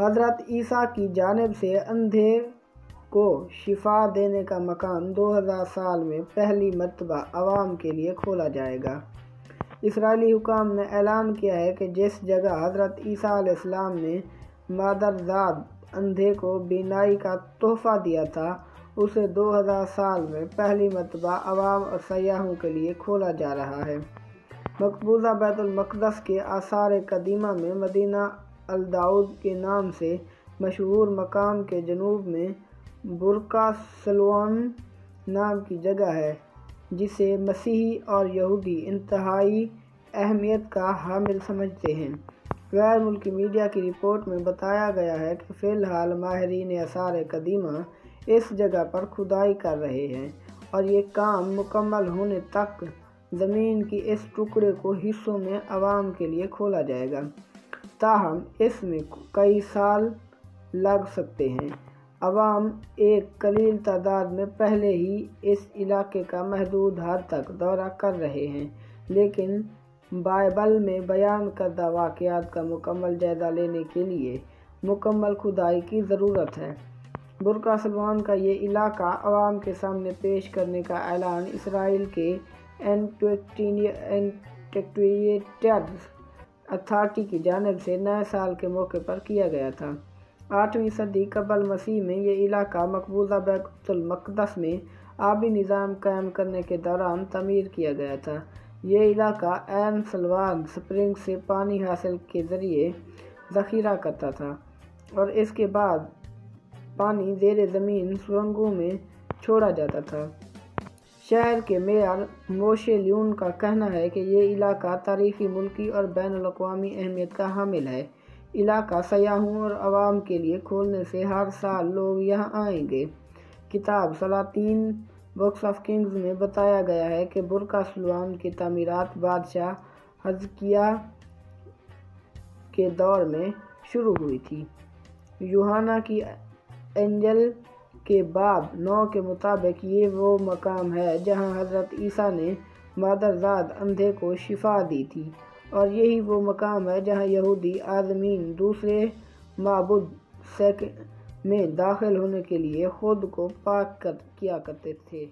हज़रत ईसा की जानब से अंधे को शिफा देने का मकाम 2000 साल में पहली मरतबा आवाम के लिए खोला जाएगा। इसराइली हुकाम ने ऐलान किया है कि जिस जगह हज़रत ईसा ने मादरजाद अंधे को बीनाई का तोहफ़ा दिया था, उसे 2000 साल में पहली मरतबा आवाम और सयाहों के लिए खोला जा रहा है। मकबूजा बैतुलमक़दस के आसार कदीमा में मदीना अलदाऊद के नाम से मशहूर मकाम के जनूब में बुरका सलवान नाम की जगह है, जिसे मसीही और यहूदी इंतहाई अहमियत का हामिल समझते हैं। गैर मुल्की मीडिया की रिपोर्ट में बताया गया है कि फ़िलहाल माहरीन आसार कदीमा इस जगह पर खुदाई कर रहे हैं और ये काम मुकम्मल होने तक ज़मीन की इस टुकड़े को हिस्सों में आवाम के लिए खोला जाएगा। ताहम इसमें कई साल लग सकते हैं। अवाम एक कलील तादाद में पहले ही इस इलाके का महदूद हद तक दौरा कर रहे हैं, लेकिन बाइबल में बयान करदा वाक़ात का मुकम्मल जायज़ा लेने के लिए मुकम्मल खुदाई की ज़रूरत है। बुरका सलमान का ये इलाका आवाम के सामने पेश करने का ऐलान इसराइल के एंटेक्टिएटेड अथॉरिटी की जानब से नए साल के मौके पर किया गया था। आठवीं सदी कबल मसीह में ये इलाका मकबूजा बैतुलमक़दस में आबी निज़ाम कायम करने के दौरान तमीर किया गया था। ये इलाका एन सलवान स्प्रिंग से पानी हासिल के ज़रिए ज़ख़ीरा करता था और इसके बाद पानी जेर ज़मीन सुरंगों में छोड़ा जाता था। शहर के मेयर मोशे ल्यून का कहना है कि ये इलाका तारीख़ी मुल्की और बैन अवी अहमियत का हामिल है। इलाका सयाहों और आवाम के लिए खोलने से हर साल लोग यहाँ आएँगे। किताब सलातीन बुक्स ऑफ़ किंग्स में बताया गया है कि बुरका सलवान की तमीरत बादशाह हजकिया के दौर में शुरू हुई थी। यूहाना की एंजल के बाब नौ के मुताबिक ये वो मकाम है जहाँ हज़रत ईसा ने मादरजाद अंधे को शिफा दी थी। और यही वो मकाम है जहाँ यहूदी आजमीन दूसरे मबुद सेक में दाखिल होने के लिए ख़ुद को पाक कर किया करते थे।